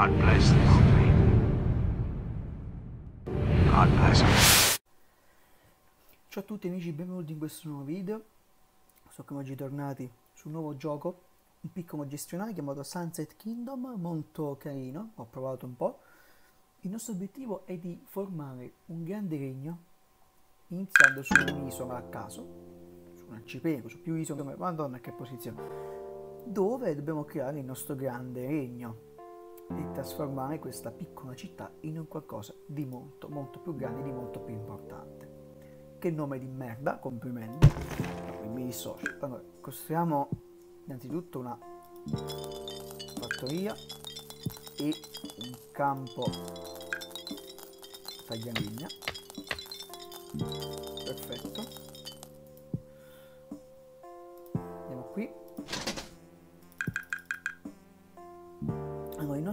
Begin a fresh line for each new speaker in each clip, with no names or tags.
God bless old lady. God bless her.
Ciao a tutti amici, benvenuti in questo nuovo video. Sono come oggi tornati su un nuovo gioco, un piccolo gestionale chiamato Sunset Kingdom, molto carino, ho provato un po'. Il nostro obiettivo è di formare un grande regno, iniziando su un'isola a caso, su un arcipelago, su più isole, madonna che posizione, dove dobbiamo creare il nostro grande regno e trasformare questa piccola città in un qualcosa di molto, molto più grande, di molto più importante. Che nome di merda, complimenti. Mi dissocio. Allora, costruiamo innanzitutto una fattoria e un campo taglialegna. Perfetto.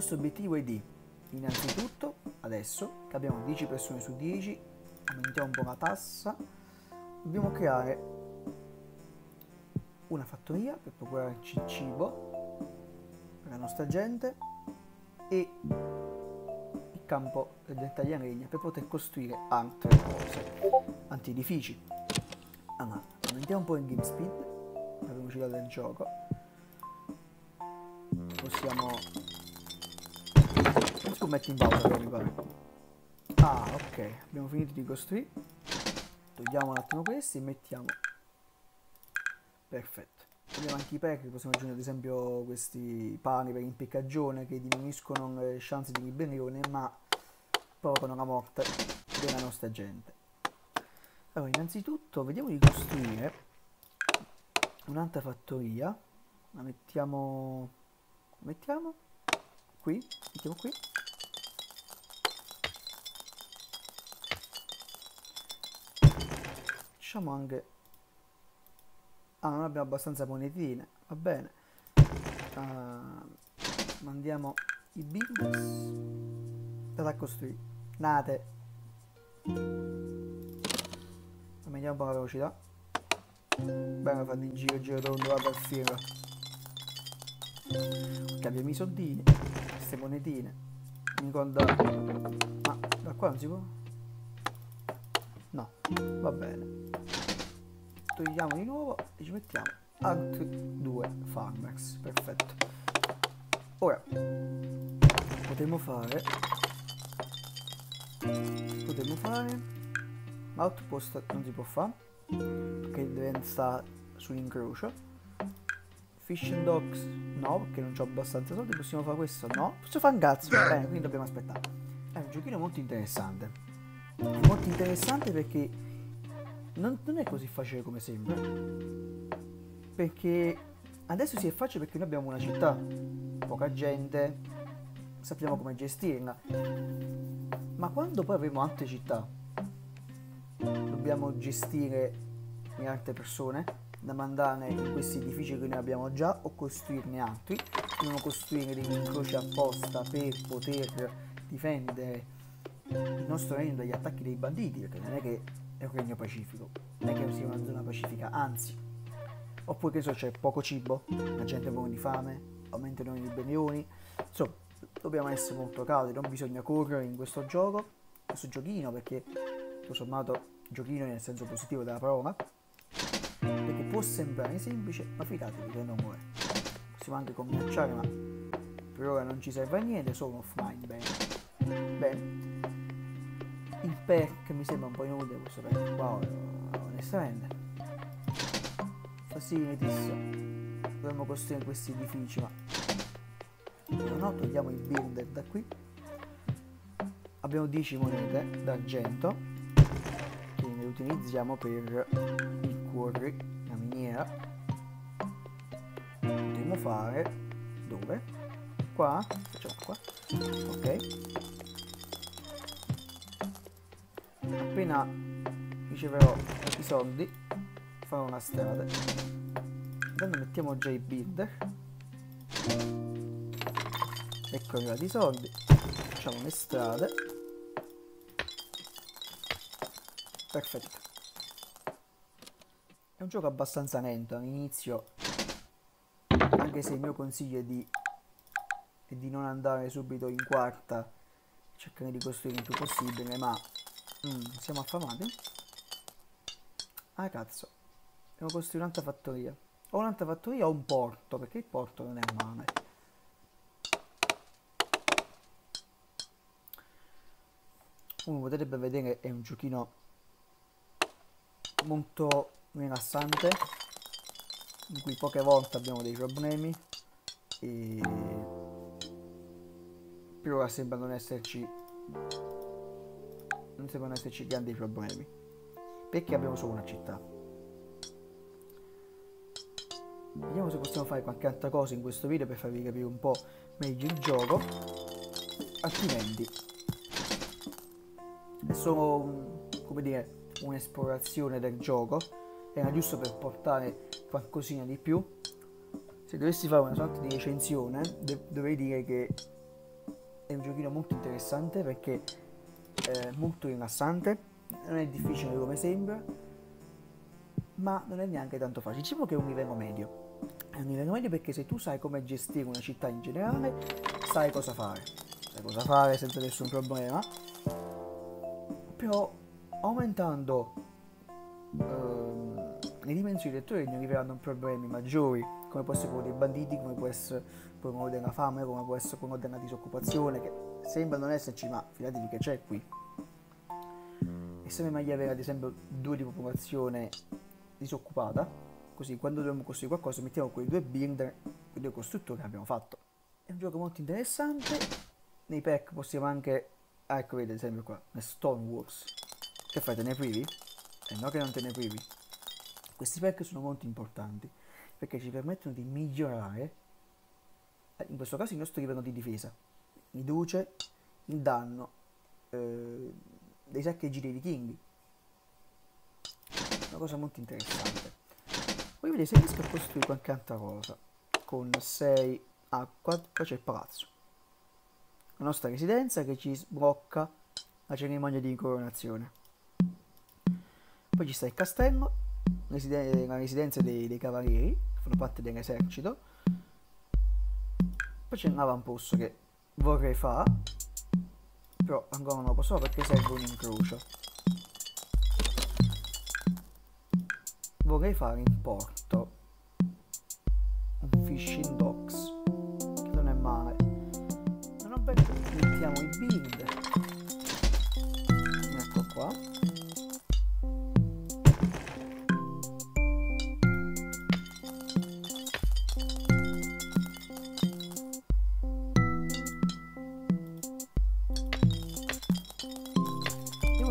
Nostro obiettivo è di, innanzitutto, adesso che abbiamo 10 persone su 10, aumentiamo un po' la tassa, dobbiamo creare una fattoria per procurarci cibo per la nostra gente e il campo del taglialegna per poter costruire altre cose, altri edifici. Allora, aumentiamo un po' il game speed, la velocità del gioco. Possiamo... Non mettere in pausa mi pare. Ah, ok, abbiamo finito di costruire. Togliamo un attimo questi e mettiamo... Perfetto. Abbiamo anche i perchi, possiamo aggiungere ad esempio questi pani per impiccagione che diminuiscono le chance di ribellione ma provocano la morte della nostra gente. Allora, innanzitutto vediamo di costruire un'altra fattoria. La mettiamo... mettiamo? Qui? Mettiamo qui? Facciamo anche... Ah, non abbiamo abbastanza monetine. Va bene. Uh, mandiamo i builders. Da costruire. Nate. Aumentiamo un po' la velocità. Bene, fanno il giro, giro tondo, vado al filo. Ok, abbiamo i soldini. Queste monetine. Mi conta... Ma da qua non si può? No, va bene. Togliamo di nuovo e ci mettiamo altri due farmers perfetto. Ora potremmo fare potremmo fare outpost non si può fare perché deve stare sull'incrocio. Fishing docks no perché non ho abbastanza soldi possiamo fare questo? No. Possiamo fare un cazzo bene quindi dobbiamo aspettare. È un giochino molto interessante è molto interessante perché non, non, è così facile come sembra. Perché adesso si è facile perché noi abbiamo una città, poca gente, sappiamo come gestirla. Ma quando poi avremo altre città, dobbiamo gestire le altre persone, da mandare in questi edifici che noi abbiamo già o costruirne altri. Dobbiamo costruire degli incroci apposta per poter difendere il nostro regno dagli attacchi dei banditi, perché non è che è un regno pacifico, non è che sia una zona pacifica, anzi, oppure che so, c'è poco cibo, la gente muore di fame, aumentano le ribellioni, insomma, dobbiamo essere molto cauti, non bisogna correre in questo gioco, questo giochino, perché tutto sommato giochino nel senso positivo della parola, perché può sembrare semplice, ma fidatevi che non muore. Possiamo anche commerciare, ma per ora non ci serve a niente, sono offline, bene. Bene il perk mi sembra un po' inutile questo perk qua onestamente. Facilitissimo dovremmo costruire questi edifici ma no, togliamo il builder da qui. Abbiamo 10 monete d'argento che le utilizziamo per il quarry la miniera. Potremmo fare dove? qua? facciamo qua. Ok appena riceverò i soldi farò una strada. Intanto mettiamo già i builder ecco arrivati i soldi. Facciamo le strade. Perfetto. È un gioco abbastanza lento all'inizio anche se il mio consiglio è di e di non andare subito in quarta cercare di costruire il più possibile ma mm, siamo affamati. Ah cazzo. Devo costruire un'altra fattoria. O un'altra fattoria o un porto perché il porto non è male come potrebbe vedere è un giochino molto rilassante in cui poche volte abbiamo dei problemi e per ora sembra non esserci non sembrano esserci grandi problemi. Perché abbiamo solo una città? Vediamo se possiamo fare qualche altra cosa in questo video per farvi capire un po' meglio il gioco. Altrimenti è solo un, come dire un'esplorazione del gioco. Era giusto per portare qualcosina di più. Se dovessi fare una sorta di recensione dovrei dire che è un giochino molto interessante perché è molto rilassante non è difficile come sembra ma non è neanche tanto facile. Diciamo che è un livello medio. È un livello medio perché se tu sai come gestire una città in generale sai cosa fare. Sai cosa fare senza nessun problema. Però aumentando ehm, le dimensioni del tuo regno arriveranno problemi maggiori come può essere quello dei banditi come può essere quello della fame come può essere quello della disoccupazione che sembra non esserci ma fidatevi che c'è qui. È sempre meglio avere ad esempio due di popolazione disoccupata così quando dobbiamo costruire qualcosa mettiamo quei due builder quei due costruttori che abbiamo fatto. È un gioco molto interessante. Nei pack possiamo anche ah, ecco vedi ad esempio qua Stoneworks che fai te ne privi? Eh no che non te ne privi. Questi pack sono molto importanti perché ci permettono di migliorare in questo caso il nostro livello di difesa riduce il danno eh, dei saccheggi dei vichinghi. Una cosa molto interessante. Voglio vedere se riesco a costruire qualche altra cosa. Con 6 acqua poi c'è il palazzo. La nostra residenza che ci sblocca la cerimonia di incoronazione poi ci sta il castello la residenza dei, dei cavalieri che fanno parte dell'esercito poi c'è un avamposto che vorrei fare però ancora non lo posso fare perché serve un incrocio. Vorrei fare in porto un fishing docks che non è male. Non ho ben mettiamo i build ecco qua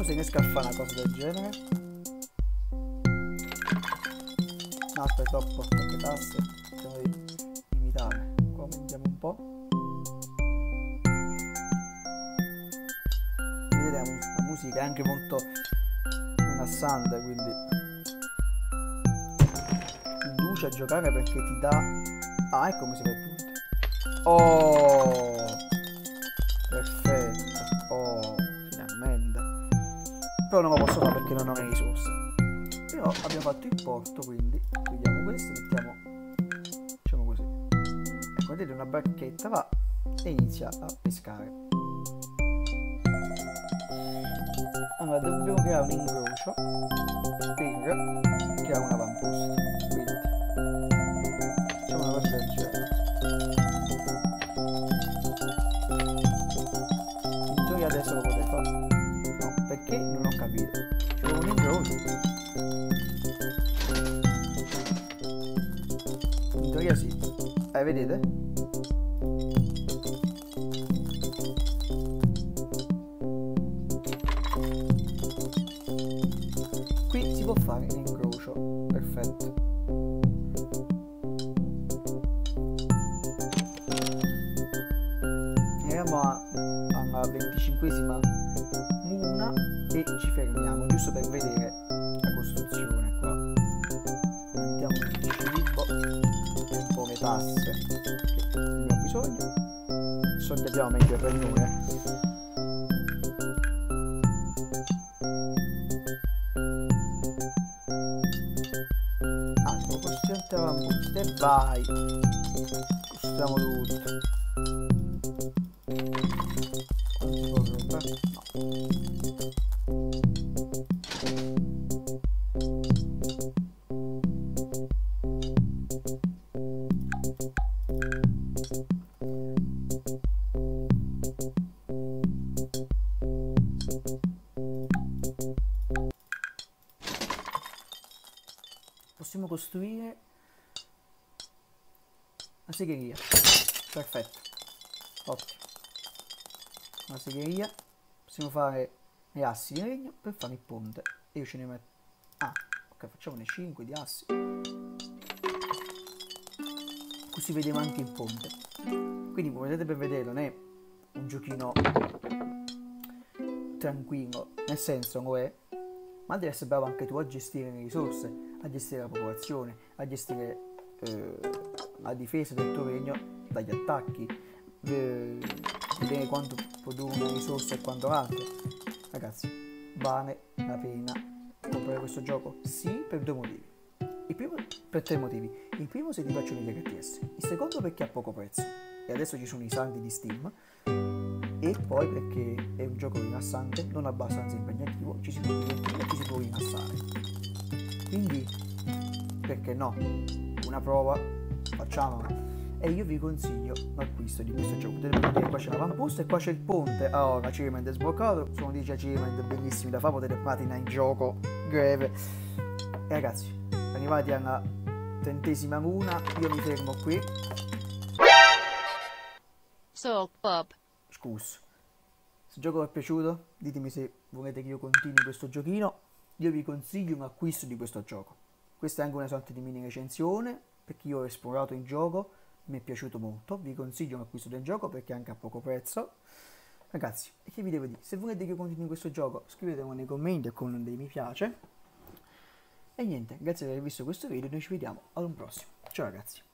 Se riesco a fare una cosa del genere. No, aspetta, troppo, troppe tasse. Cerchiamo di limitare. Qua aumentiamo un po'. Vedete, la musica è anche molto rilassante, quindi induce a giocare perché ti dà... Ah, ecco come si fa il punto. Oh! Però non lo posso fare perché non ho le risorse. Però abbiamo fatto il porto, quindi togliamo questo, mettiamo... Facciamo così. Ecco, vedete una barchetta va e inizia a pescare. Allora, dobbiamo creare un incrocio per creare un avamposto. Capito. C'è un incrocio. In teoria sì. Eh, vedete? Luna e ci fermiamo giusto per vedere la costruzione qua. Mettiamo il cibo, un po' le tasse che abbiamo bisogno. Soldi abbiamo meglio eh. Ah, devo costruire un e vai. Costruiamo tutto. Possiamo costruire la segheria. Perfetto. Ottimo. La segheria. Possiamo fare le assi di legno per fare il ponte. Io ce ne metto... Ah, ok, facciamone 5 di assi. Così vediamo anche il ponte. Quindi, come vedete per vedere, non è un giochino tranquillo, nel senso lo è, ma devi essere bravo anche tu a gestire le risorse, a gestire la popolazione, a gestire eh, la difesa del tuo regno dagli attacchi, eh, vedere quanto produce una risorsa e quanto l'altro. Ragazzi, vale la pena comprare questo gioco? Sì, per due motivi. Il primo per tre motivi. Il primo se ti piacciono gli RTS, il secondo perché ha poco prezzo e adesso ci sono i saldi di Steam e poi perché è un gioco rilassante, non abbastanza impegnativo, ci si può divertire e ci si può rilassare. Quindi, perché no? Una prova, facciamola. E io vi consiglio l'acquisto di questo gioco. Potete vedere qua c'è l'avamposto e qua c'è il ponte. Ah, un achievement sbloccato. Sono 10 achievement bellissimi da fare, potete platina in gioco, greve. E ragazzi, arrivati alla trentesima luna, io mi fermo qui.
Soak Pub.
Scusa. Se il gioco vi è piaciuto, ditemi se volete che io continui questo giochino. Io vi consiglio un acquisto di questo gioco. Questa è anche una sorta di mini recensione, perché io ho esplorato il gioco, mi è piaciuto molto. Vi consiglio un acquisto del gioco perché è anche a poco prezzo. Ragazzi, che vi devo dire? Se volete che io continui questo gioco, scrivetemelo nei commenti e con dei mi piace. E niente, grazie per aver visto questo video, noi ci vediamo ad un prossimo. Ciao ragazzi.